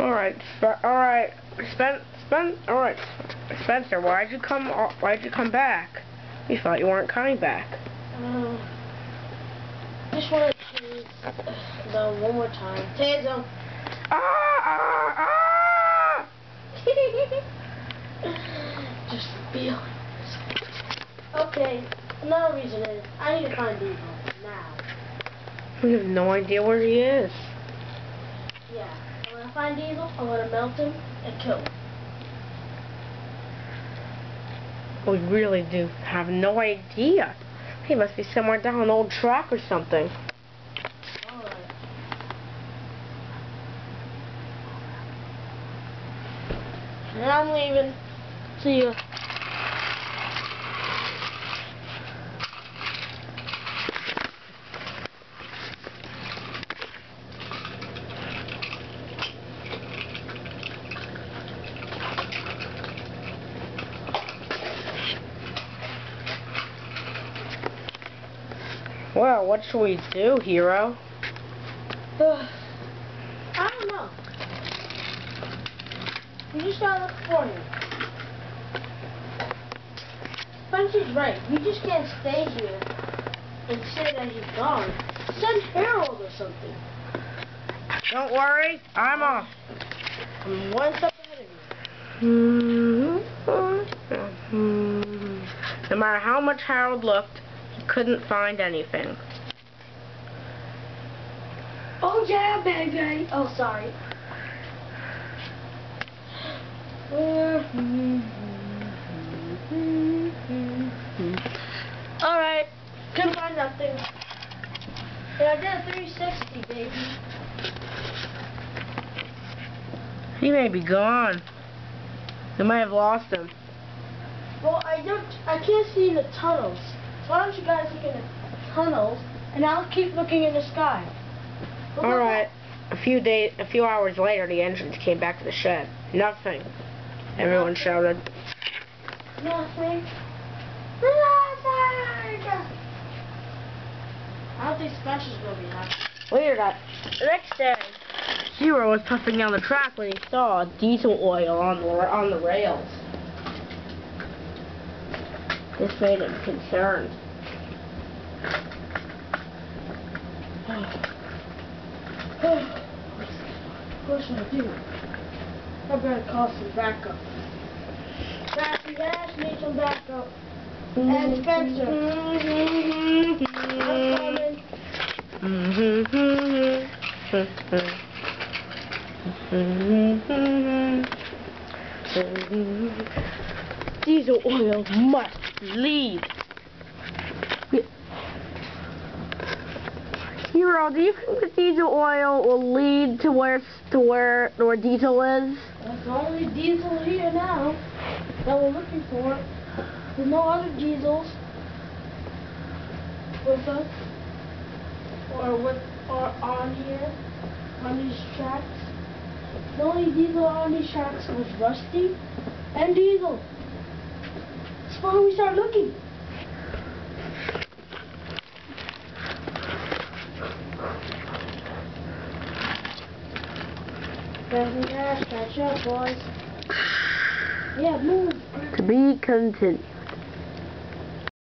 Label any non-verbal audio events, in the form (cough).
Alright, alright, Spen, Spen, alright, Spencer, why'd you come, why'd you come back? We thought you weren't coming back. Um, just wanted to, uh, one more time. Taser. Ah, ah, ah! (laughs) just feel Okay, another reason is, I need to find Diesel, now. We have no idea where he is. Yeah. I find Diesel, I'm going to melt him and kill him. We really do have no idea. He must be somewhere down an old track or something. Alright. And I'm leaving. See you. Well, what should we do, hero? (sighs) I don't know. We just gotta look for him. Spencer's right. We just can't stay here and say that he's gone. Send Harold or something. Don't worry, I'm off. I'm one step ahead of you. Mm-hmm. Mm-hmm. No matter how much Harold looked, couldn't find anything. Oh yeah, baby. Oh, sorry. (laughs) Alright, couldn't find nothing. But I did a 360, baby. He may be gone. They might have lost him. Well, I don't, I can't see the tunnels. Why don't you guys look in the tunnels, and I'll keep looking in the sky. All right. A few days, a few hours later, the engines came back to the shed. Nothing. Everyone shouted. Nothing. Nothing. I don't think Spencer's gonna be happy. Later that next day, Hero was puffing down the track when he saw diesel oil on the on the rails. This made him concerned. what should I do? I better call some backup. Sassy Ash needs some backup. And Spencer. I'm coming. Diesel oil must lead. Hero, do you think the diesel oil will lead to where to where where diesel is? There's only diesel here now that we're looking for. There's no other diesels with us or with or on here on these tracks. The only diesel on these tracks was Rusty and Diesel. That's we start looking. Catch up, boys. Yeah, move. To be continued.